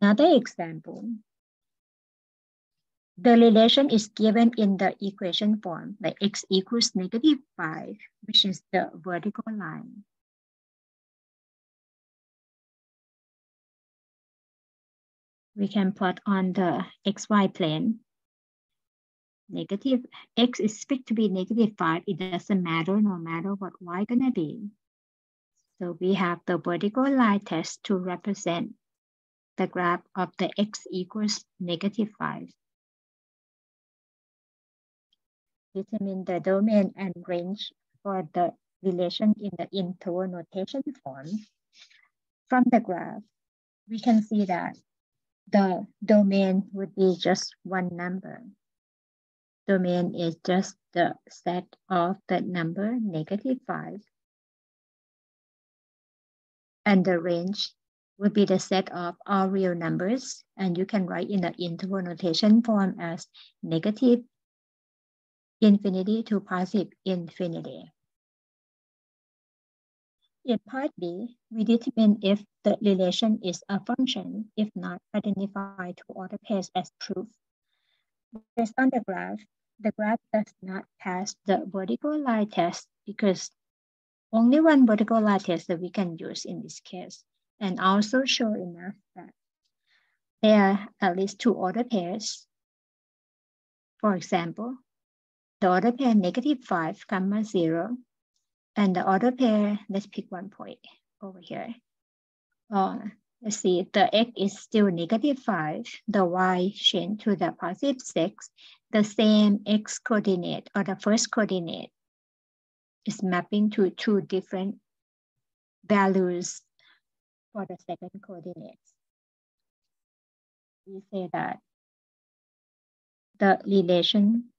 Another example. The relation is given in the equation form, like x equals negative 5, which is the vertical line. We can plot on the xy plane. Negative x is expected to be negative 5. It doesn't matter no matter what y gonna be. So we have the vertical line test to represent the graph of the x equals negative 5. Determine the domain and range for the relation in the interval notation form. From the graph, we can see that the domain would be just one number. Domain is just the set of the number negative 5 and the range would be the set of all real numbers. And you can write in the interval notation form as negative infinity to positive infinity. In part B, we determine if the relation is a function, if not identify two order pairs as proof. Based on the graph, the graph does not pass the vertical line test because only one vertical lattice that we can use in this case, and also sure enough that there are at least two order pairs. For example, the order pair negative 5, comma 0, and the order pair, let's pick one point over here. Uh, let's see, the x is still negative 5, the y changed to the positive 6, the same x coordinate or the first coordinate is mapping to two different values for the second coordinates. We say that the relation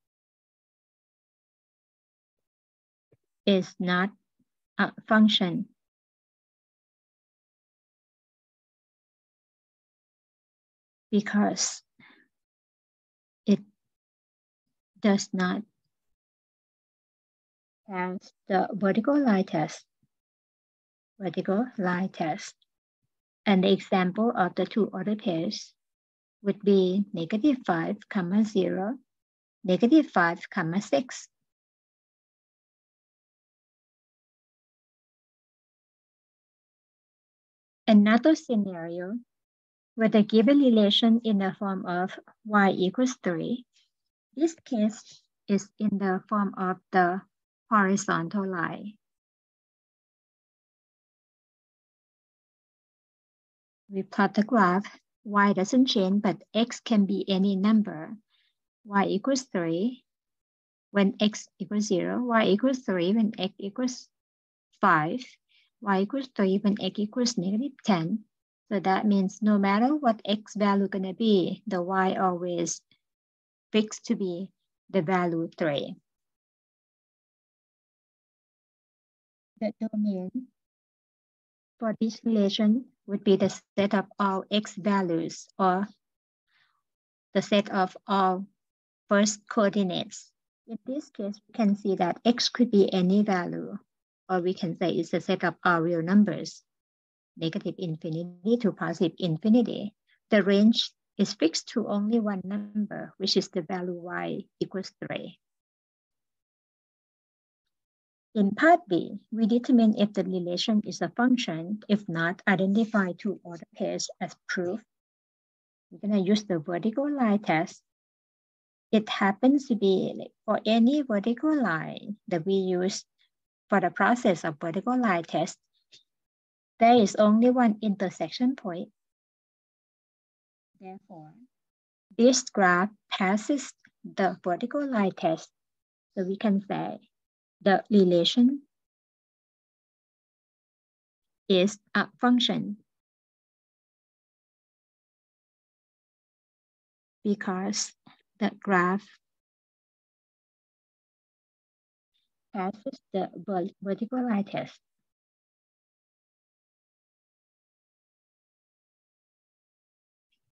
is not a function because it does not as the vertical line test. Vertical line test. And the example of the two order pairs would be negative 5, comma 0, negative 5, comma 6. Another scenario where the given relation in the form of y equals 3, this case is in the form of the horizontal line. We plot the graph, y doesn't change, but x can be any number. y equals 3 when x equals 0, y equals 3 when x equals 5, y equals 3 when x equals negative 10. So that means no matter what x value gonna be, the y always fixed to be the value 3. the domain for this relation would be the set of all x values or the set of all first coordinates. In this case, we can see that x could be any value, or we can say it's a set of all real numbers, negative infinity to positive infinity. The range is fixed to only one number, which is the value y equals 3. In part B, we determine if the relation is a function. If not, identify two order pairs as proof. We're gonna use the vertical line test. It happens to be like for any vertical line that we use for the process of vertical line test, there is only one intersection point. Therefore, this graph passes the vertical line test. So we can say the relation is a function because the graph passes the vertical line test.